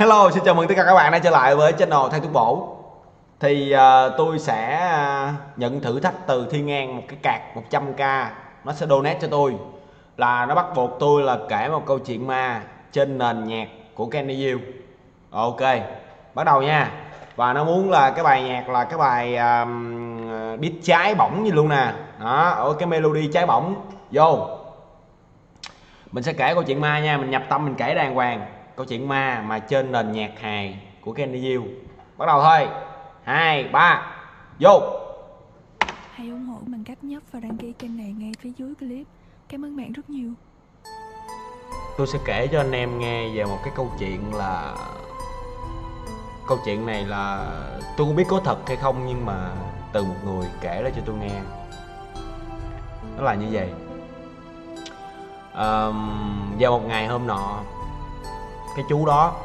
Hello, xin chào mừng tất cả các bạn đã trở lại với channel Thanh Thuốc Bổ. Thì uh, tôi sẽ uh, nhận thử thách từ Thiên Ngang một cái cạc 100k Nó sẽ donate cho tôi. Là nó bắt buộc tôi là kể một câu chuyện ma trên nền nhạc của Kenny You Ok, bắt đầu nha. Và nó muốn là cái bài nhạc là cái bài uh, beat trái bỏng như luôn nè. Đó, ở cái melody trái bỏng. Vô. Mình sẽ kể câu chuyện ma nha, mình nhập tâm mình kể đàng hoàng câu chuyện ma mà trên nền nhạc hài của Kenny Diêu bắt đầu thôi. Hai ba. Vô. Hãy ủng hộ bằng cách nhấp và đăng ký kênh này ngay phía dưới clip. Cảm ơn bạn rất nhiều. tôi sẽ kể cho anh em nghe về một cái câu chuyện là câu chuyện này là tôi không biết có thật hay không nhưng mà từ một người kể ra cho tôi nghe. Nó là như vậy. Um, vào một ngày hôm nọ cái chú đó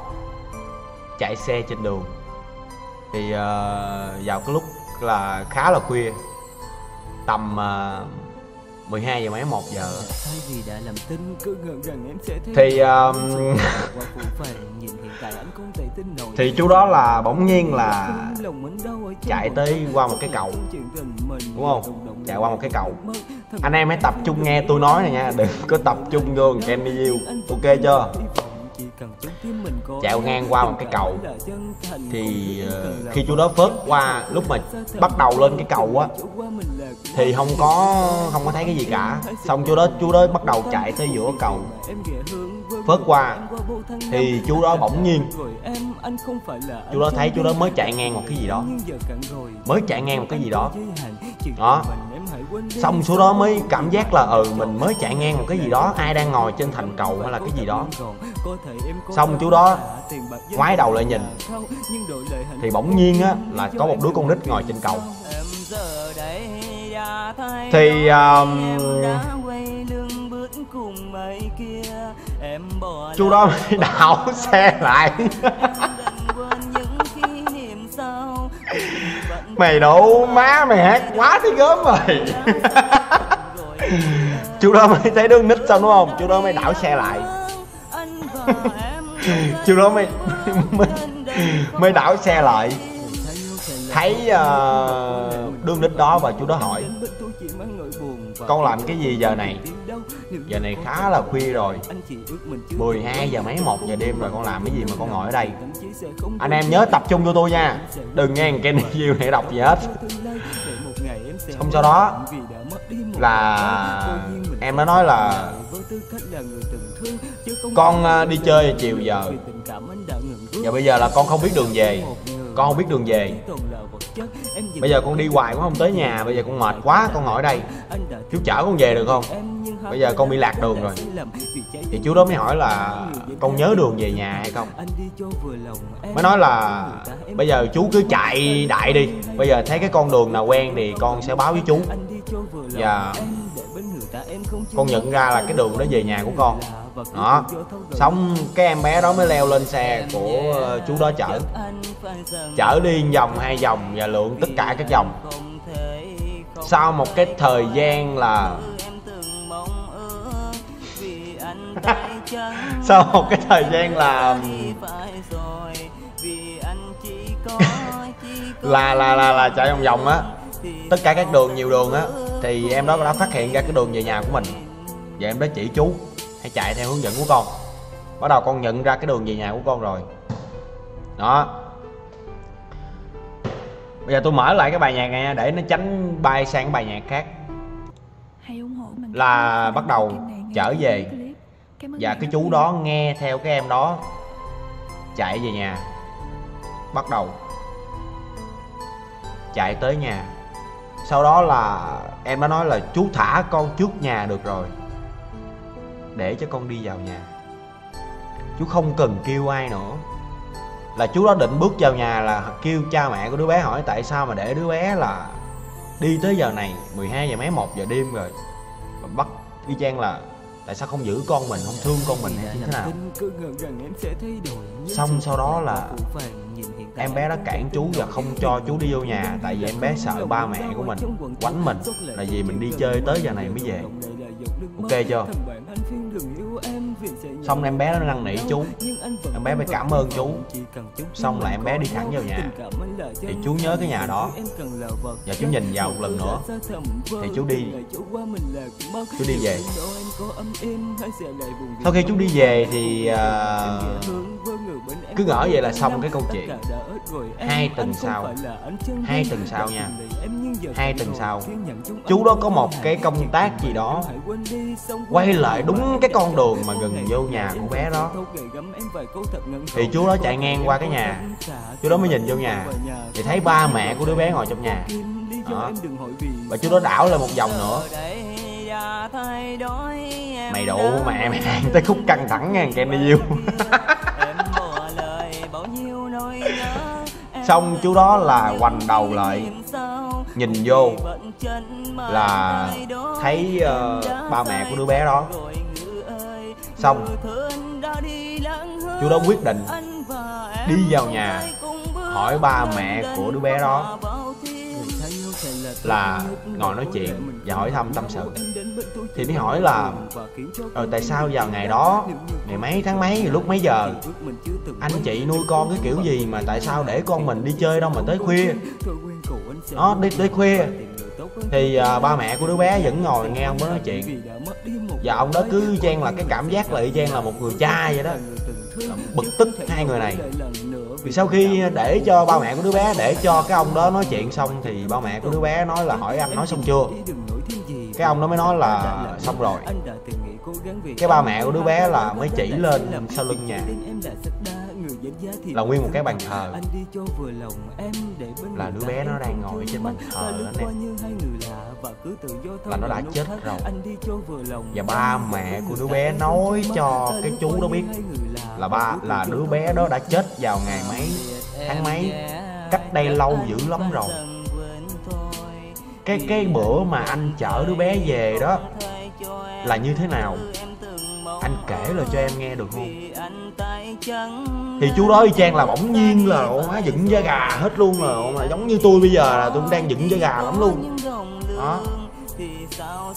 chạy xe trên đường. Thì uh, vào cái lúc là khá là khuya tầm uh, 12 giờ mấy 1 giờ. Thấy thì nổi. Thì chú đó là bỗng nhiên là chạy tới qua một cái cầu. đúng không? chạy qua một cái cầu. anh em hãy tập trung nghe tôi nói này nha đừng có tập trung vô Kenny Diêu. Ok chưa Chạy ngang qua một cái cầu. thì ờ, khi chú đó phớt qua, lúc mà bắt đầu lên cái cầu á, thì không có không có thấy cái gì cả. Xong chú đó chú đó bắt đầu chạy tới giữa cầu. Phớt qua, thì chú đó bỗng nhiên, chú đó thấy chú đó mới chạy ngang một cái gì đó. Mới chạy ngang một cái gì đó. Đó. xong số đó mới cảm giác là ừ mình mới chạy ngang một cái gì đó. Ai đang ngồi trên thành cầu hay là cái gì đó. Có thể em có Xong chú đó ngoái đầu lại nhìn. thì bỗng nhiên á là có một đứa con nít ngồi trên cầu. Thì, um, chú đó mới đảo xe lại. mày đổ má mày hát quá thấy gớm rồi. Chú đó mới thấy đứa nít xong đúng không? Chú đó mới đảo xe lại chưa đó mới mới, mới đảo xe lại. Thấy uh, đương đích đó và chú đó hỏi con làm cái gì giờ này? Giờ này khá là khuya rồi. 12 giờ mấy 1 giờ đêm rồi con làm cái gì mà con ngồi ở đây? Anh em nhớ tập trung vô tôi nha. Đừng nghe cái review này đọc gì hết. Xong sau đó là em nó nói là con ờ, đi chơi chiều giờ. và bây giờ là con không biết đường về. Con không biết đường về. bây giờ con đi hoài cũng không tới nhà. bây giờ con mệt quá con ngồi ở đây chú chở con về được không? Bây giờ con bị lạc đường rồi. thì chú đó mới hỏi là con nhớ đường về nhà hay không? Mới nói là bây giờ chú cứ chạy đại đi. bây giờ thấy cái con đường nào quen thì con sẽ báo với chú. Và con nhận ra là cái đường đó về nhà của con. Đó. Xong cái em bé đó mới leo lên xe của ờ, chú đó chở. Chở đi vòng hai vòng và lượn tất cả các vòng. Sau một cái thời gian là sau một cái thời gian là là là là, là chạy vòng vòng á. Tất cả các đường nhiều đường á thì em đó đã phát hiện ra cái đường về nhà của mình. Và em đó chỉ chú hãy chạy theo hướng dẫn của con. Bắt đầu con nhận ra cái đường về nhà của con rồi. Đó. Bây giờ tôi mở lại cái bài nhạc này để nó tránh bay sang cái bài nhạc khác. Là bắt đầu trở về. và cái chú đó nghe theo cái em đó chạy về nhà. Bắt đầu. Chạy tới nhà sau đó là em đã nói là chú thả con trước nhà được rồi. Để cho con đi vào nhà. Chú không cần kêu ai nữa. Là chú đó định bước vào nhà là kêu cha mẹ của đứa bé hỏi tại sao mà để đứa bé là đi tới giờ này 12 giờ mấy 1 giờ đêm rồi. Mà bắt y chang là tại sao không giữ con mình không thương con mình hay như thế nào? Xong sau đó là em bé đã cản chú và không cho chú đi vô nhà tại vì em bé sợ ba mẹ của mình quánh mình là vì mình đi chơi tới giờ này mới về. Ok chưa? Xong em bé nó năn nỉ chú. Em bé phải cảm ơn chú. Xong là em bé đi thẳng vào nhà. Thì chú nhớ cái nhà đó. Và chú nhìn vào một lần nữa. Thì chú đi. Chú đi về. Sau khi chú đi về thì uh, cứ ngỡ vậy là xong cái câu chuyện. hai tuần sau. hai tuần sau nha. hai tuần sau. chú đó có một cái công tác gì đó. Quay lại đúng cái con đường mà gần vô nhà của bé đó. thì chú đó chạy ngang qua cái nhà. chú đó mới nhìn vô nhà. Thì thấy ba mẹ của đứa bé ngồi trong nhà. đó. và chú đó đảo lên một vòng nữa. Mày đủ mẹ mày tới khúc căng thẳng nha kem đi yêu xong chú đó là hoành đầu lại. nhìn vô là thấy uh, ba mẹ của đứa bé đó. xong chú đó quyết định đi vào nhà hỏi ba mẹ của đứa bé đó là ngồi nói chuyện và hỏi thăm tâm sự. Thì mới hỏi là ờ tại sao vào ngày đó ngày mấy tháng mấy lúc mấy giờ anh chị nuôi con cái kiểu gì mà tại sao để con mình đi chơi đâu mà tới khuya? Nó đi tới khuya. Thì à, ba mẹ của đứa bé vẫn ngồi nghe ông đó nói chuyện. Và ông đó cứ chen là cái cảm giác là y chang là một người cha vậy đó bực tức hai người này. Vì sau khi để cho ba mẹ của đứa bé, để cho cái ông đó nói chuyện xong thì ba mẹ của đứa bé nói là hỏi anh nói xong chưa? Cái ông đó mới nói là xong rồi. Cái ba mẹ của đứa bé là mới chỉ lên sau lưng nhà. Là nguyên một cái bàn thờ. Là đứa bé nó đang ngồi trên bàn thờ anh em là nó đã chết rồi. và ba mẹ của đứa bé nói cho cái chú đó biết là ba là đứa bé đó đã chết vào ngày mấy tháng mấy? Cách đây lâu dữ lắm rồi. Cái cái bữa mà anh chở đứa bé về đó là như thế nào? Anh kể lại cho em nghe được không? Thì chú đó y chang là bỗng nhiên là ồ má dựng da gà hết luôn rồi. Mà giống như tôi bây giờ là tôi cũng đang dựng da gà lắm luôn đó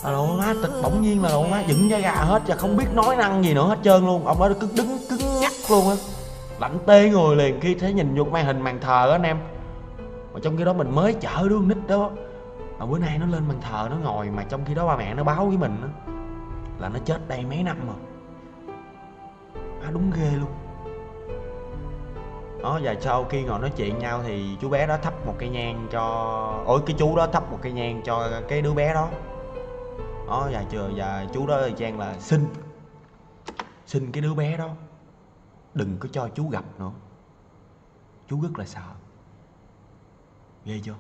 là lộ má tịch bỗng nhiên là lộ má dựng da gà hết và không biết nói năng gì nữa hết trơn luôn. Ông ấy cứ đứng cứng nhắc luôn á. Lạnh tê người liền khi thấy nhìn vô màn hình màn thờ đó anh em. Mà trong khi đó mình mới chở đứa nít đó mà bữa nay nó lên bàn thờ nó ngồi mà trong khi đó ba mẹ nó báo với mình đó, là nó chết đây mấy năm rồi. À đúng ghê luôn đó, và sau khi ngồi nói chuyện nhau thì chú bé đó thắp một cây nhang cho ôi, cái chú đó thắp một cây nhang cho cái đứa bé đó. Đó, và chờ và chú đó trang là, xin xin cái đứa bé đó, đừng có cho chú gặp nữa. Chú rất là sợ. Ghê chưa?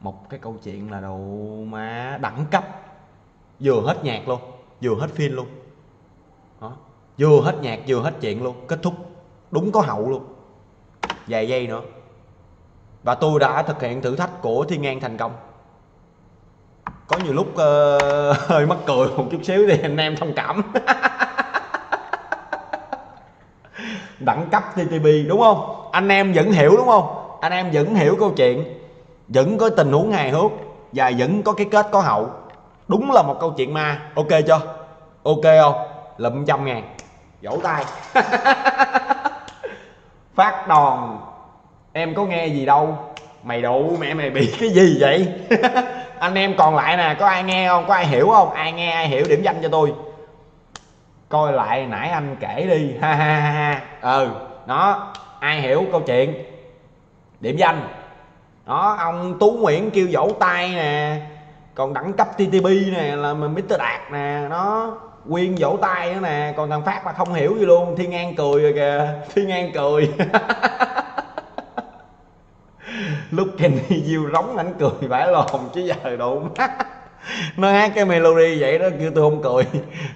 Một cái câu chuyện là đồ má đẳng cấp, vừa hết nhạc luôn, vừa hết phim luôn. Đó, vừa hết nhạc, vừa hết chuyện luôn, kết thúc đúng có hậu luôn. Vài giây nữa. Và tôi đã thực hiện thử thách của thiên ngang thành công. Có nhiều lúc uh, hơi mắc cười một chút xíu thì anh em thông cảm. Đẳng cấp TTP đúng không? Anh em vẫn hiểu đúng không? Anh em vẫn hiểu câu chuyện. Vẫn có tình huống hài hước và vẫn có cái kết có hậu. Đúng là một câu chuyện ma. Ok chưa? Ok không? Lụm trăm ngàn. Vỗ tay. phát đòn. Em có nghe gì đâu. Mày đụ mẹ mày bị cái gì vậy? Anh em còn lại nè, có ai nghe không? Có ai hiểu không? Ai nghe, ai hiểu, điểm danh cho tôi. Coi lại, nãy anh kể đi. Ha ha ha ha. Ừ nó, ai hiểu câu chuyện? Điểm danh. Đó ông tú nguyễn kêu vỗ tay nè. Còn đẳng cấp ttb nè, là mr đạt nè, nó quyên vỗ tay nữa nè, còn thằng phát mà không hiểu gì luôn, thiên an cười rồi kìa, thiên an cười. Lúc kinh diêu rống ảnh cười vãi lồn chứ giờ độ má nó hát cái melody vậy đó, kêu tôi không cười.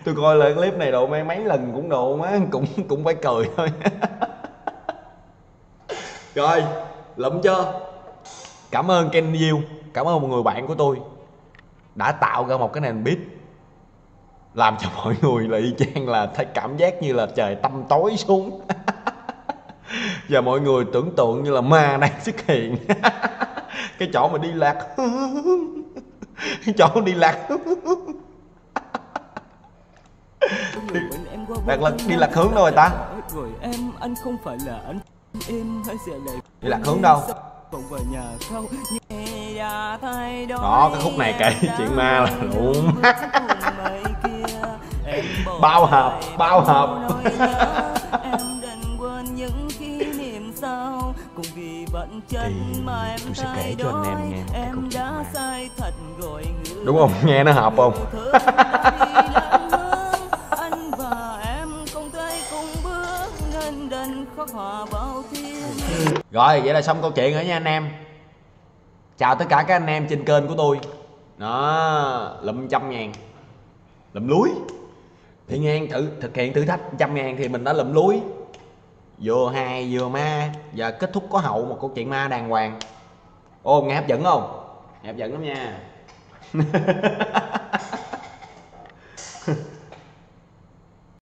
Tôi coi lại clip này độ mấy mấy lần cũng độ má, cũng cũng phải cười thôi. Rồi, lụm chưa? Cảm ơn Ken Diêu, cảm ơn một người bạn của tôi đã tạo ra một cái nền beat làm cho mọi người là y chang là thấy cảm giác như là trời tâm tối xuống. Và mọi người tưởng tượng như là ma đang xuất hiện. Cái chỗ mà đi lạc. Cái chỗ đi lạc. Lạc lạc đi lạc hướng đâu rồi ta. Rồi em anh không phải là anh Em hãy sẽ lại Đi lạc hướng đâu? Còn vào nhà nhẹ thay đổi Đó, cái khúc này kể chuyện ma là quên Bao hợp, bao hợp. nỗi nhớ. Em đành quên những kỷ niệm sau Cùng vì vận chân Thì mà em tôi sẽ kể cho anh em nghe một cái câu Em chuyện đã ma. sai thật rồi ngữ Đúng không? Nghe nó hợp không? Rồi vậy là xong câu chuyện rồi nha anh em Chào tất cả các anh em trên kênh của tôi Đó Lụm trăm ngàn Lụm lúi thì ngang thử, thực hiện thử thách trăm ngàn thì mình đã lụm lúi. Vừa hài vừa ma. Và kết thúc có hậu một câu chuyện ma đàng hoàng. Ô nghe hấp dẫn không? Hấp dẫn lắm nha.